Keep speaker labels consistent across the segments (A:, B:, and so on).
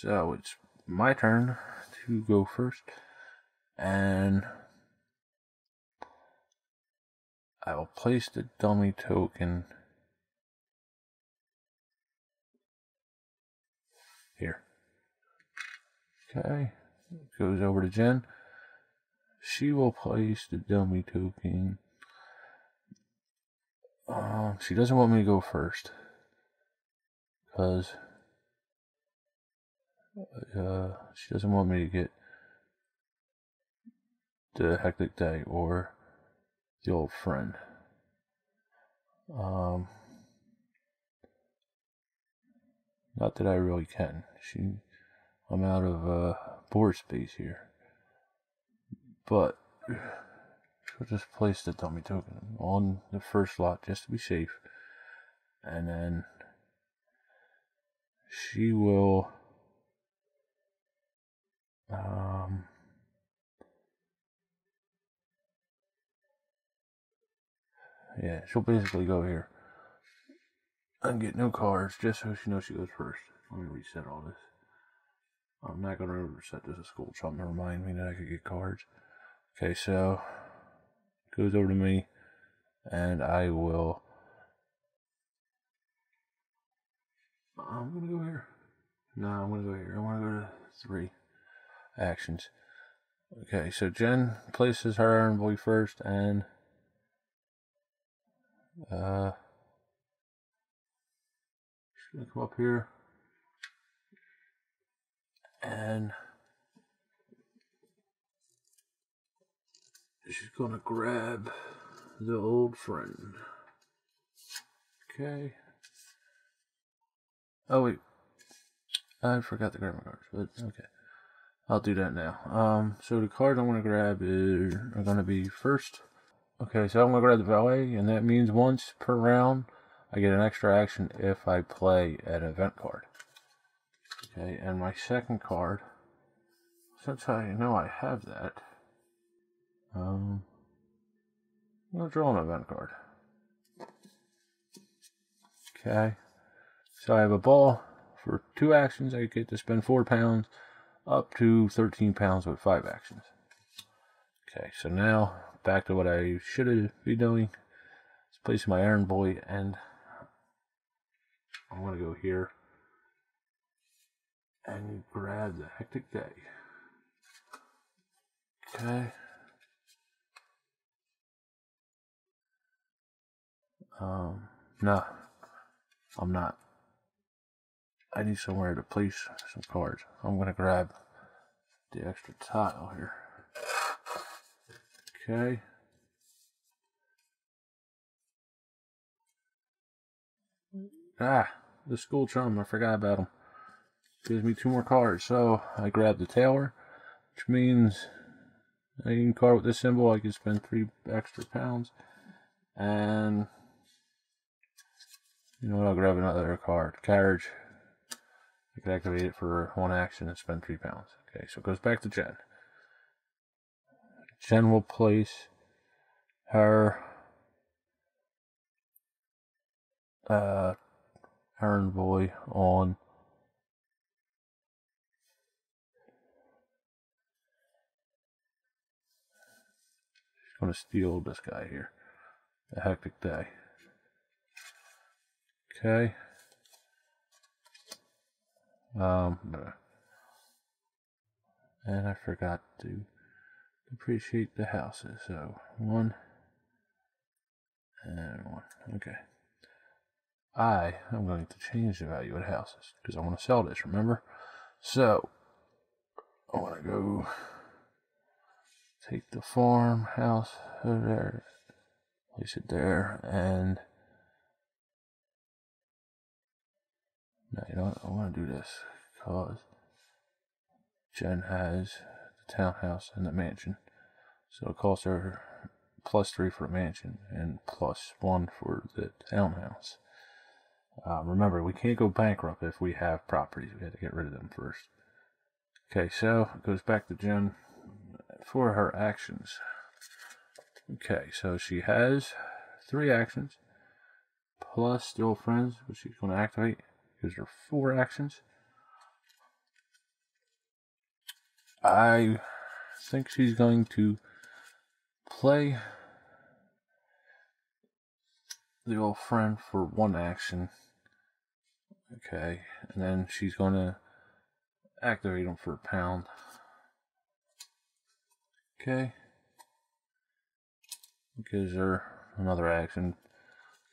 A: So it's my turn to go first. And I will place the dummy token here. Okay, goes over to Jen. She will place the dummy token. Um, she doesn't want me to go first because uh, she doesn't want me to get the hectic day or the old friend. Um, not that I really can. She, I'm out of uh, board space here. But she'll just place the dummy token on the first lot just to be safe, and then she will. Um, Yeah, she'll basically go here and get no cards just so she knows she goes first. Let me reset all this. I'm not going to reset this at school. Something to remind me that I could get cards. Okay, so goes over to me, and I will. I'm gonna go here. No, I'm gonna go here. I want to go to three actions. Okay, so Jen places her errand boy first, and uh, just gonna come up here and she's gonna grab the old friend. Okay. Oh wait, I forgot the grab my cards, but okay. I'll do that now. Um, so the cards I'm gonna grab is, are gonna be first Okay, so I'm going to grab the valet, and that means once per round, I get an extra action if I play an event card. Okay, and my second card, since I know I have that, um, I'm going to draw an event card. Okay, so I have a ball for two actions. I get to spend four pounds, up to 13 pounds with five actions. Okay, so now back to what I should be doing. Let's place my errand boy and I'm gonna go here and grab the hectic day. Okay. Um, no, I'm not. I need somewhere to place some cards. I'm gonna grab the extra tile here. Okay. Ah, the school chum, I forgot about him. Gives me two more cards, so I grab the tailor, which means any card with this symbol, I can spend three extra pounds. And, you know what, I'll grab another card. Carriage. I can activate it for one action and spend three pounds. Okay, so it goes back to Jen. Jen will place her uh, errand boy on she's going to steal this guy here a hectic day okay um and I forgot to appreciate the houses. So one and one. Okay. I am going to change the value of the houses because I want to sell this, remember? So I want to go take the farmhouse over there, place it there, and no, you know what? I want to do this because Jen has the townhouse and the mansion. So it costs her plus three for a mansion and plus one for the townhouse. Uh, remember, we can't go bankrupt if we have properties. We have to get rid of them first. Okay, so it goes back to Jen for her actions. Okay, so she has three actions plus still friends, which she's going to activate. Gives her four actions. I think she's going to play the old friend for one action. Okay, and then she's going to activate him for a pound. Okay. Gives her another action.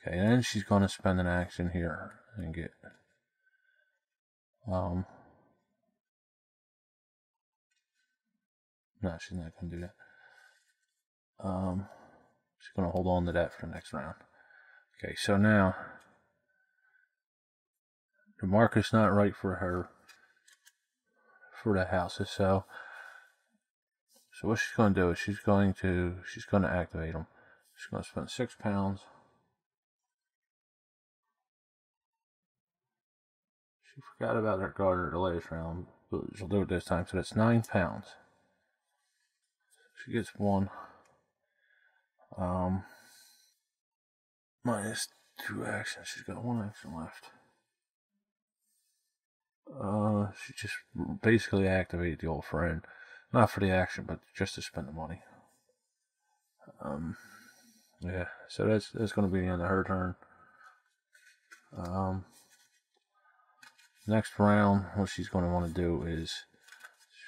A: Okay, and then she's going to spend an action here and get um no she's not gonna do that. Um she's gonna hold on to that for the next round. Okay so now the market's not right for her for the houses so so what she's going to do is she's going to she's going to activate them she's going to spend six pounds She forgot about her garter the last round, but she'll do it this time. So that's nine pounds. She gets one. Um, minus two actions. She's got one action left. Uh, she just basically activated the old friend. Not for the action, but just to spend the money. Um, yeah, so that's that's going to be the end of her turn. Um, next round, what she's going to want to do is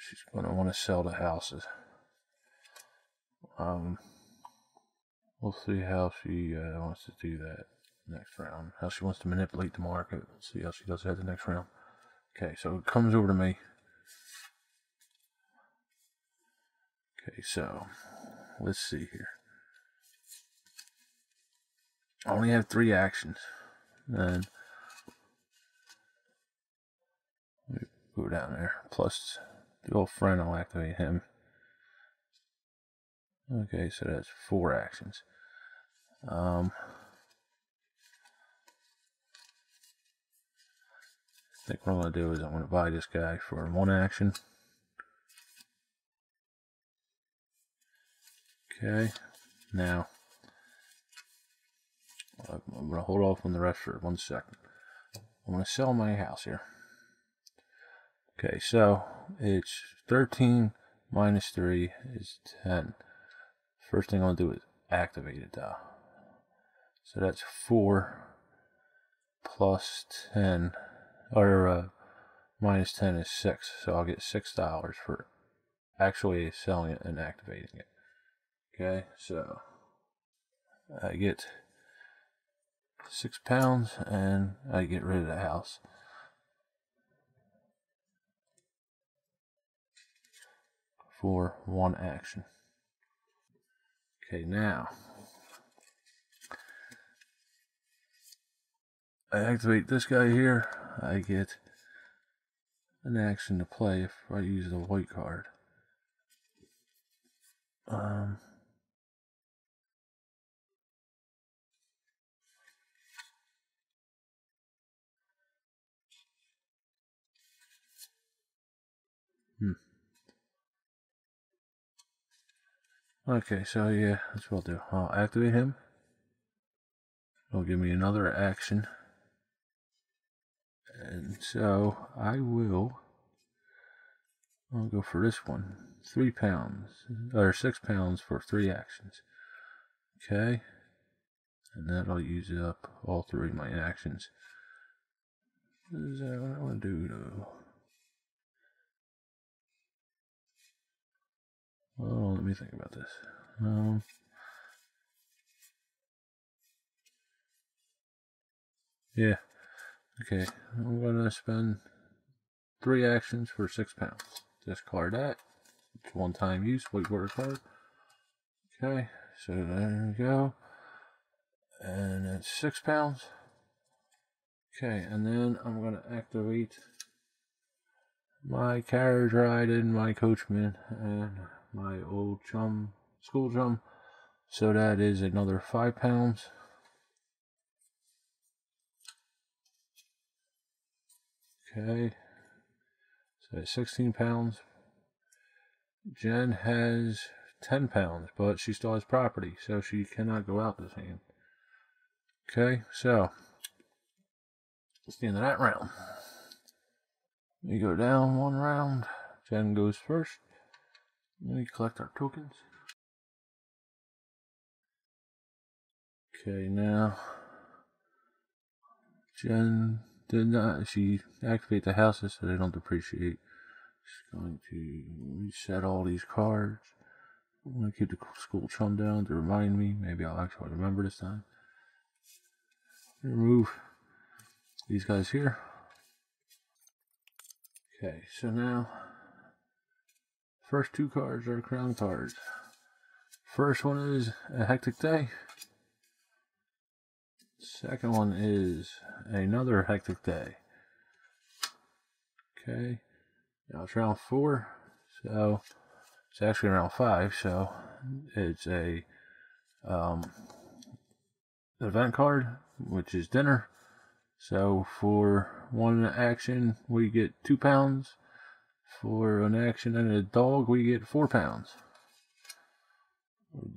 A: she's going to want to sell the houses. Um, we'll see how she uh, wants to do that next round. How she wants to manipulate the market. Let's see how she does that the next round. Okay, so it comes over to me. Okay, so let's see here. I only have three actions. And down there. Plus the old friend, I'll activate him. Okay, so that's four actions. Um, I think what I'm going to do is I'm going to buy this guy for one action. Okay, now I'm going to hold off on the rest for one second. I'm going to sell my house here. Okay, so it's 13 minus 3 is 10. First thing I'll do is activate it though. So that's 4 plus 10, or uh, minus 10 is 6. So I'll get $6 for actually selling it and activating it. Okay, so I get 6 pounds and I get rid of the house. For one action. Okay, now I activate this guy here, I get an action to play if I use the white card. Um, hmm. Okay, so yeah, that's what I'll do. I'll activate him. It'll give me another action. And so I will I'll go for this one. Three pounds. Or six pounds for three actions. Okay. And that'll use up all three of my actions. What I want to do? Oh, let me think about this. Um, yeah. Okay, I'm going to spend three actions for six pounds. Discard that. It's one time use, white border card. Okay, so there we go. And it's six pounds. Okay, and then I'm going to activate my carriage ride and my coachman and my old chum, school chum. So that is another five pounds. Okay. So 16 pounds. Jen has 10 pounds, but she still has property, so she cannot go out this hand. Okay, so it's the end of that round. We go down one round. Jen goes first. Let me collect our tokens. Okay, now Jen did not. She activate the houses so they don't depreciate. She's going to reset all these cards. I'm going to keep the school chum down to remind me. Maybe I'll actually remember this time. Remove these guys here. Okay, so now first two cards are crown cards. First one is a hectic day. Second one is another hectic day. Okay, now it's round four, so it's actually round five, so it's a um, event card, which is dinner. So for one action, we get two pounds. For an action and a dog, we get four pounds.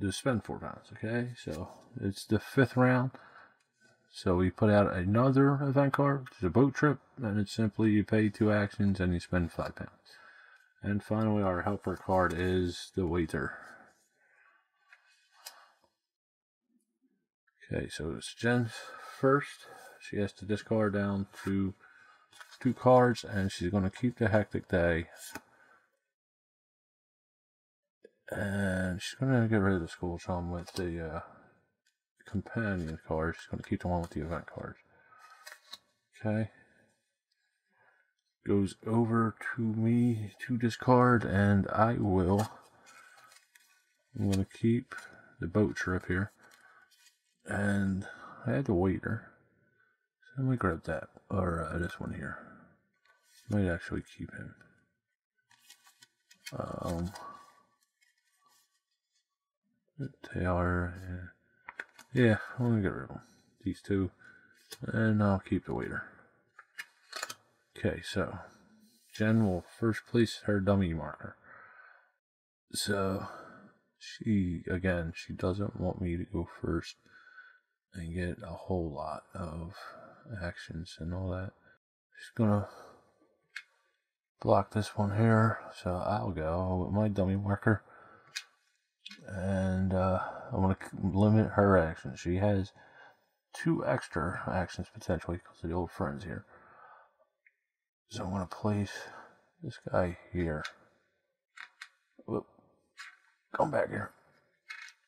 A: To spend four pounds, okay? So it's the fifth round. So we put out another event card, which is a boat trip, and it's simply you pay two actions and you spend five pounds. And finally, our helper card is the waiter. Okay, so it's Jen's first. She has to discard down to two cards, and she's going to keep the hectic day. And she's going to get rid of the school chum with the uh, companion card. She's going to keep the one with the event card. Okay. Goes over to me to discard, and I will. I'm going to keep the boat trip here. And I had the waiter. So let me grab that. Or uh, this one here. Might actually keep him. Um, tailor. Yeah. Yeah, I'm gonna get rid of them. These two. And I'll keep the waiter. Okay, so Jen will first place her dummy marker. So she again she doesn't want me to go first and get a whole lot of actions and all that. She's gonna block this one here, so I'll go with my dummy marker and uh, I'm going to limit her actions. She has two extra actions potentially because of the old friends here. So I'm going to place this guy here. Whoop. Come back here.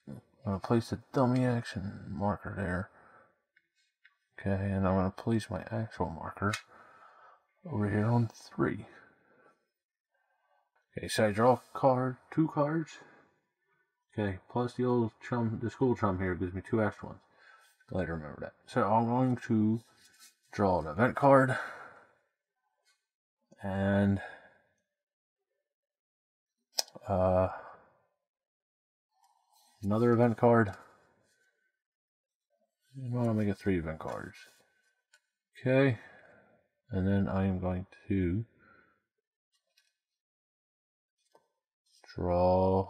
A: I'm going to place the dummy action marker there. Okay, and I'm going to place my actual marker over here on three. Okay, so I draw a card, two cards. Okay, plus the old chum, the school chum here gives me two extra ones. Glad to remember that. So I'm going to draw an event card. And uh, another event card. I want to make it three event cards. Okay. And then I am going to draw,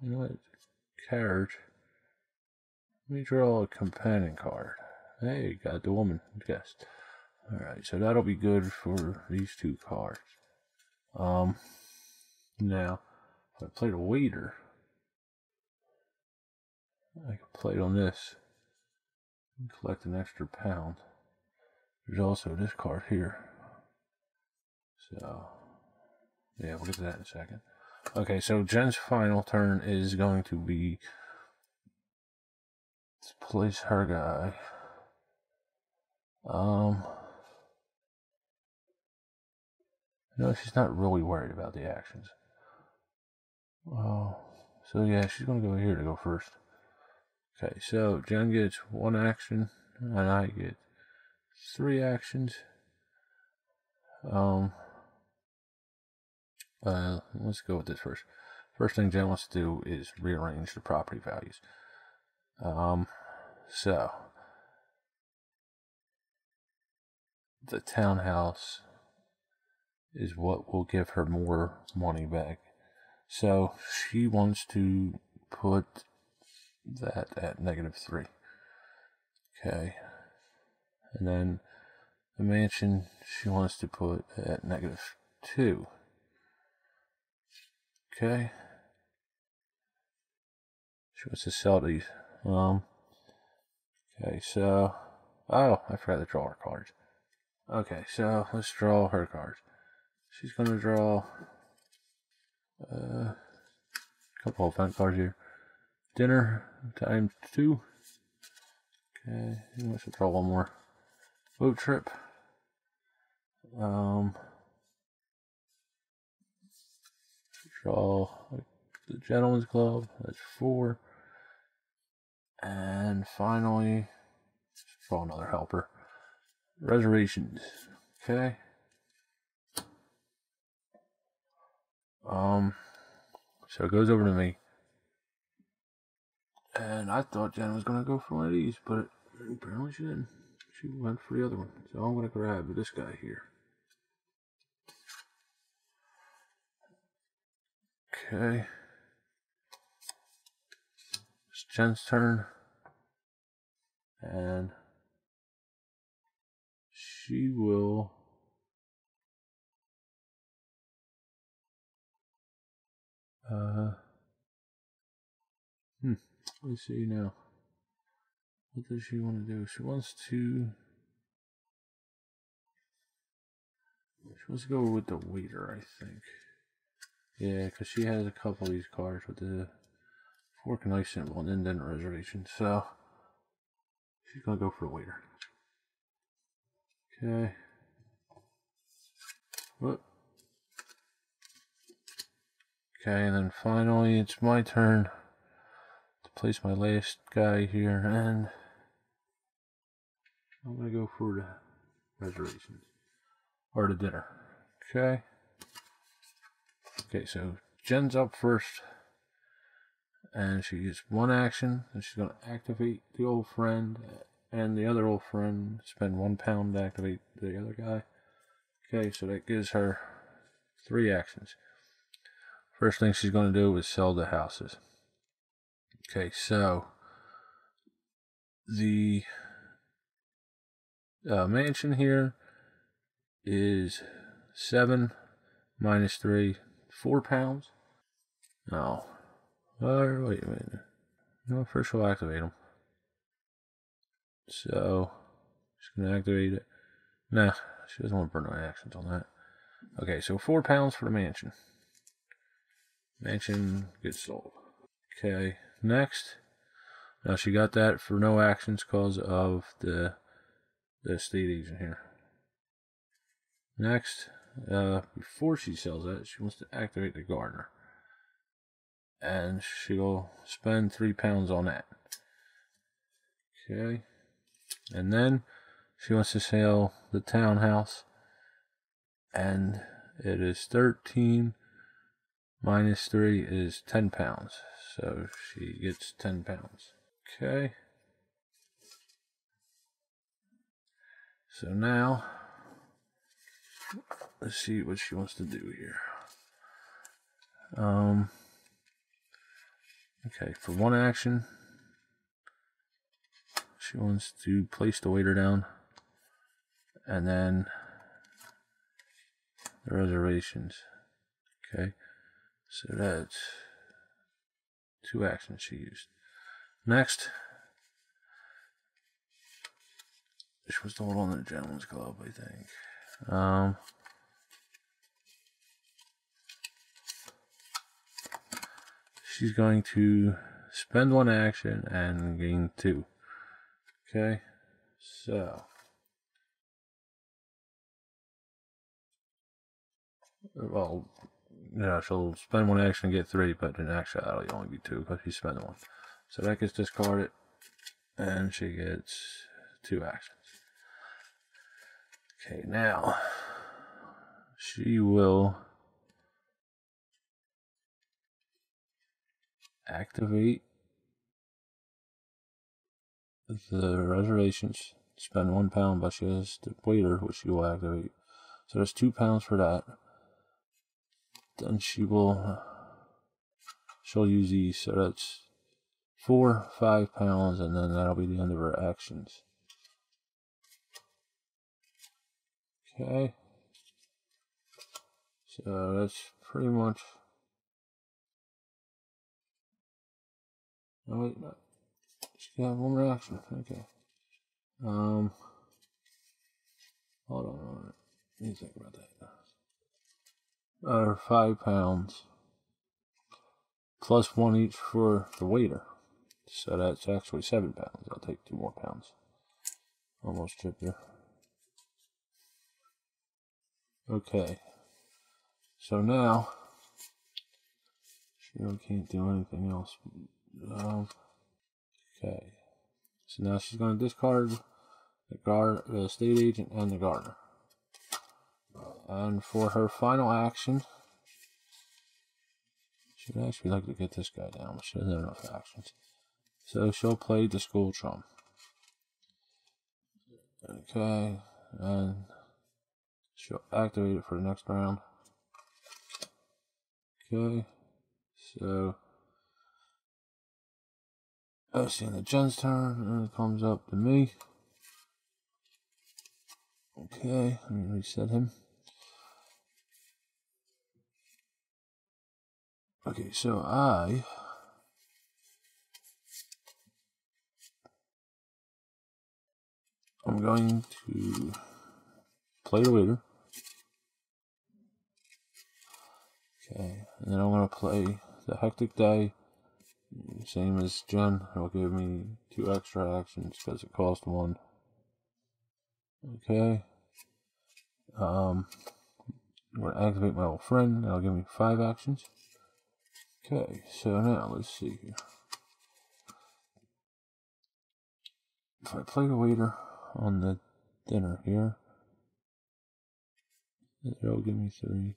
A: you know what, card. Let me draw a companion card. Hey, got the woman guest. Alright, so that'll be good for these two cards. Um, now, if I play the waiter, I can play it on this and collect an extra pound. There's also this card here. So, yeah, we'll get to that in a second. Okay, so Jen's final turn is going to be to place her guy. Um, no, she's not really worried about the actions. Oh, so yeah, she's gonna go here to go first. Okay, so Jen gets one action, and I get three actions. Um. Uh, let's go with this first. First thing Jen wants to do is rearrange the property values. Um, so the townhouse is what will give her more money back. So she wants to put that at negative three. Okay. And then the mansion she wants to put at negative two. Okay. She wants to sell these. Um. Okay, so oh, I forgot to draw her cards. Okay, so let's draw her cards. She's gonna draw uh, a couple of event cards here. Dinner time two. Okay, let's draw one more. Boat trip. Um, draw the gentleman's club. That's four. And finally, draw another helper. Reservations. Okay. Um, so it goes over to me. And I thought Jen was going to go for one of these, but apparently she didn't. She went for the other one. So I'm going to grab this guy here. Okay. It's Jen's turn. And she will uh hmm let's see now what does she want to do she wants to she wants to go with the waiter i think yeah because she has a couple of these cards with the fork and knife symbol and then reservation so she's gonna go for the waiter Okay. Whoop. Okay, and then finally it's my turn to place my last guy here, and I'm gonna go for the reservations or the dinner. Okay. Okay, so Jen's up first, and she gets one action, and she's gonna activate the old friend and the other old friend spend one pound to activate the other guy. Okay, so that gives her three actions. First thing she's going to do is sell the houses. Okay, so the uh, mansion here is seven minus three, four pounds. No. Wait a minute. No, first we'll activate them. So, just gonna activate it. Nah, she doesn't want to burn my actions on that. Okay, so four pounds for the mansion. Mansion gets sold. Okay, next. Now she got that for no actions because of the the estate agent here. Next, uh, before she sells that, she wants to activate the gardener. And she'll spend three pounds on that. Okay. And then she wants to sell the townhouse. And it is 13 minus 3 is 10 pounds. So she gets 10 pounds. Okay. So now, let's see what she wants to do here. Um, okay, for one action, she wants to place the waiter down and then the reservations. Okay so that's two actions she used. Next she was the one on the gentleman's club I think um she's going to spend one action and gain two Okay, so well, you know, she'll spend one action and get three, but in actuality, only be two because she spent one. So that gets discarded, and she gets two actions. Okay, now she will activate the reservations. Spend one pound, but she has the waiter, which she will activate. So there's two pounds for that. Then she will, she'll use these. So that's four, five pounds, and then that'll be the end of her actions. Okay. So that's pretty much Oh wait, no. She got one more action. Okay. Um. Hold on. Let me think about that. Uh, five pounds. Plus one each for the waiter. So that's actually seven pounds. I'll take two more pounds. Almost tripped there. Okay. So now, she really can't do anything else. Um, okay. So now she's going to discard the guard, the estate agent, and the gardener. And for her final action, she'd actually like to get this guy down, but she doesn't have enough actions. So she'll play the school trump. Okay, and she'll activate it for the next round. Okay, so I see in the Jen's turn, and it comes up to me. Okay, let me reset him. Okay, so I I'm going to play the leader. Okay, and then I'm going to play the Hectic Day, same as Jen. It'll give me two extra actions because it cost one. Okay. Um, I'm going to activate my old friend. That'll give me five actions. Okay, so now let's see here. If I play the waiter on the dinner here, it'll give me three.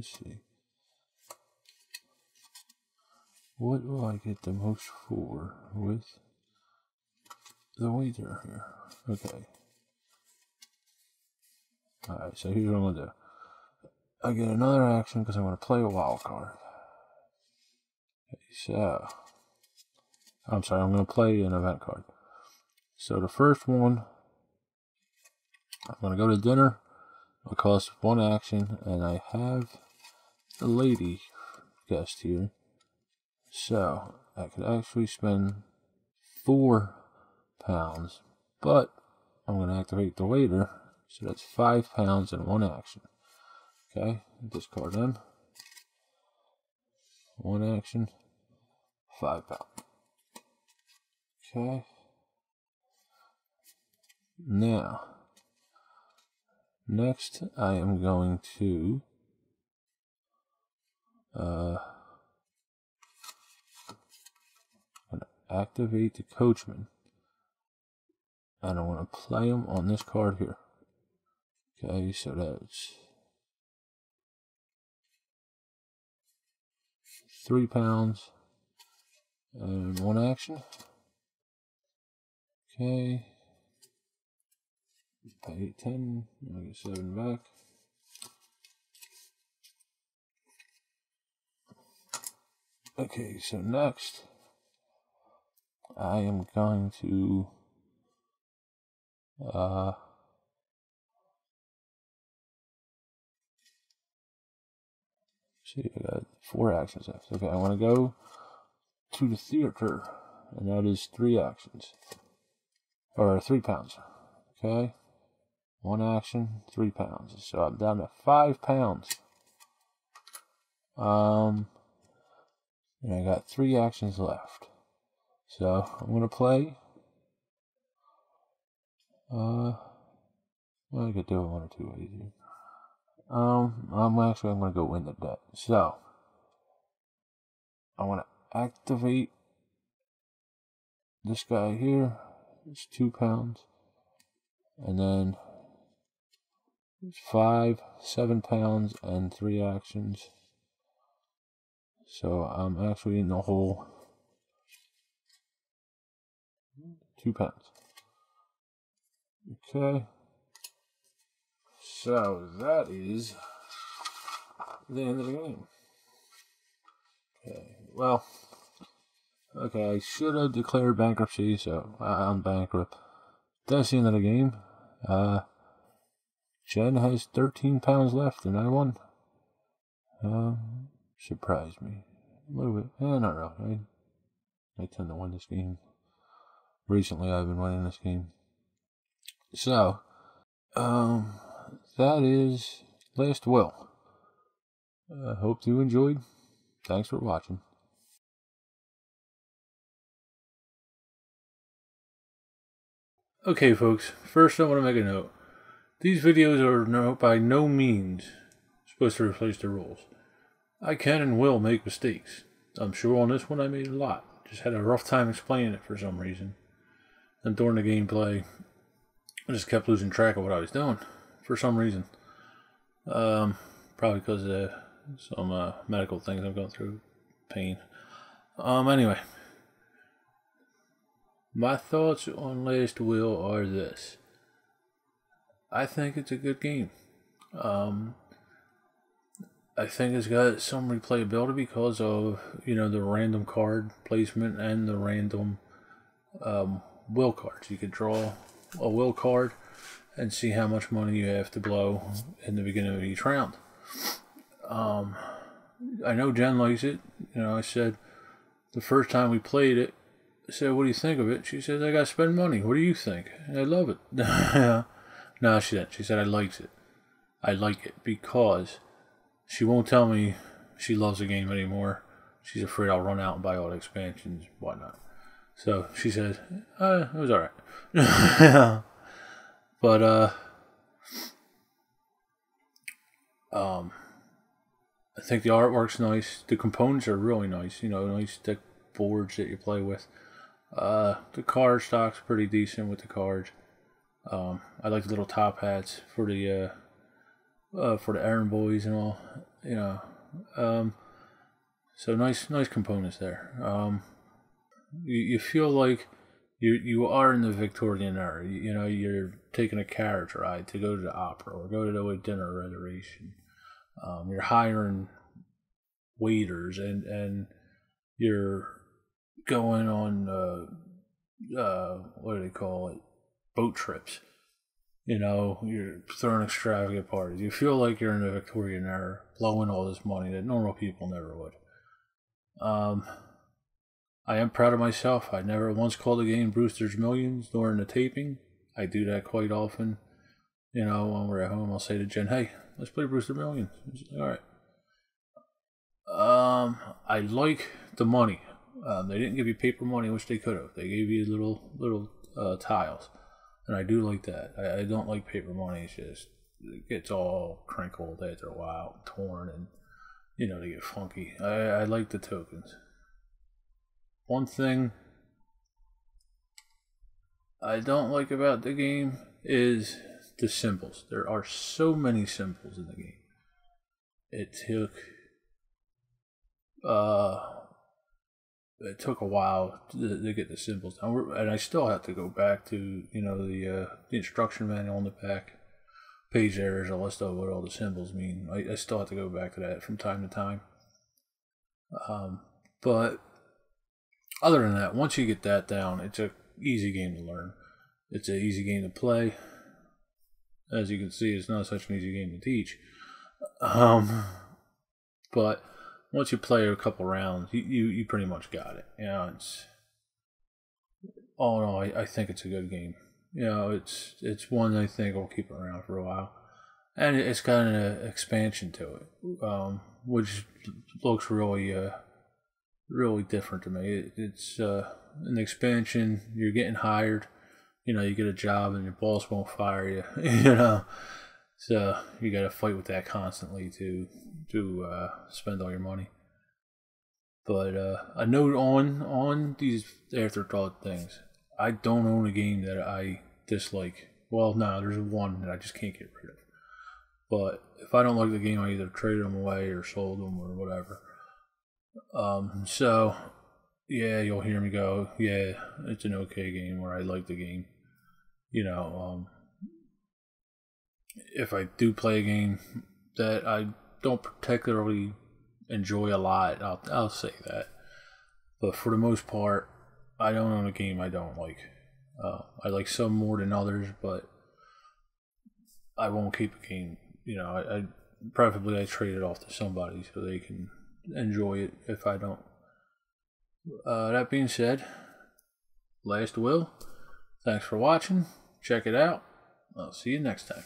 A: Let's see. What will I get the most for with the waiter here? Okay. Alright, so here's what I'm going to do. I get another action because I'm going to play a wild card. Okay, so, I'm sorry, I'm going to play an event card. So the first one, I'm going to go to dinner. It costs one action, and I have the lady guest here. So, I could actually spend four pounds, but I'm going to activate the waiter, so that's five pounds in one action. Okay, discard them. One action, five pounds. Okay. Now, next I am going to uh, and activate the coachman and I want to play him on this card here. Okay, so that's three pounds and one action. Okay, pay ten. I get seven back. Okay, so next I am going to uh, see, I got four actions left. Okay, I want to go to the theater, and that is three actions, or three pounds. Okay, one action, three pounds. So I'm down to five pounds. Um, and I got three actions left. So I'm gonna play uh, well, I could do it one or two ways. Um, I'm actually I'm gonna go win the bet. So I want to activate this guy here. It's two pounds, and then five, seven pounds, and three actions. So I'm actually in the hole two pounds. Okay. So that is the end of the game. Okay. Well, okay, I should have declared bankruptcy, so I'm bankrupt. That's the end of the game. Uh, Jen has 13 pounds left and I won. Um, surprised me. A little bit. Eh, not really. I, I tend to win this game. Recently, I've been winning this game. So, um, that is Last Will. I uh, hope you enjoyed. Thanks for watching. Okay, folks, first I want to make a note. These videos are no, by no means supposed to replace the rules. I can and will make mistakes. I'm sure on this one I made a lot. Just had a rough time explaining it for some reason. And during the gameplay, I just kept losing track of what I was doing for some reason. Um, probably because of some uh, medical things I'm going through, pain. Um, anyway, my thoughts on Last Will are this. I think it's a good game. Um, I think it's got some replayability because of you know the random card placement and the random um, will cards. You could draw a will card and see how much money you have to blow in the beginning of each round. Um, I know Jen likes it. You know, I said the first time we played it, I said, "What do you think of it?" She said, "I got to spend money. What do you think?" And I love it. no, she didn't. She said, "I likes it. I like it because she won't tell me she loves the game anymore. She's afraid I'll run out and buy all the expansions, whatnot." So she said, uh, "It was all right." but uh, um, I think the artwork's nice. The components are really nice. You know, nice thick boards that you play with. Uh, the card stock's pretty decent with the cards. Um, I like the little top hats for the uh, uh, for the errand boys and all. You know, um, so nice, nice components there. Um, you, you feel like you you are in the Victorian era. You, you know, you're taking a carriage ride to go to the opera or go to a dinner reservation. Um, you're hiring waiters and and you're going on uh, uh, what do they call it boat trips you know you're throwing extravagant parties. You feel like you're in the victorian era blowing all this money that normal people never would. Um i am proud of myself. I never once called a game brewster's millions during the taping. I do that quite often. You know when we're at home i'll say to jen hey let's play brewster millions. All right. Um, I like the money. Um, they didn't give you paper money, which they could have. They gave you little little uh, tiles, and I do like that. I, I, don't like paper money. It's just it gets all crinkled after a while, torn, and you know they get funky. I, I like the tokens. One thing I don't like about the game is the symbols. There are so many symbols in the game. It took uh, it took a while to, to get the symbols down, and I still have to go back to you know the uh, the instruction manual on the back page. There is a list of what all the symbols mean. I, I still have to go back to that from time to time. Um, but other than that, once you get that down, it's a easy game to learn. It's an easy game to play. As you can see, it's not such an easy game to teach. Um, but once you play a couple rounds, you, you, you pretty much got it. You know, it's all in all, I, I think it's a good game. You know, it's it's one I think will keep around for a while, and it's got an expansion to it, um, which looks really uh, really different to me. It, it's uh, an expansion. You're getting hired. You know, you get a job and your boss won't fire you. you know, so you got to fight with that constantly to to uh, spend all your money. But uh, a note on on these afterthought things. I don't own a game that I dislike. Well, no, there's one that I just can't get rid of. But if I don't like the game, I either traded them away or sold them or whatever. Um, so yeah, you'll hear me go, yeah, it's an okay game, or I like the game. You know, um, if I do play a game that I don't particularly enjoy a lot, I'll, I'll say that. But for the most part, I don't own a game I don't like. Uh, I like some more than others, but I won't keep a game. You know, I, I preferably I trade it off to somebody so they can enjoy it if I don't. Uh, that being said, last will. Thanks for watching. Check it out. I'll see you next time.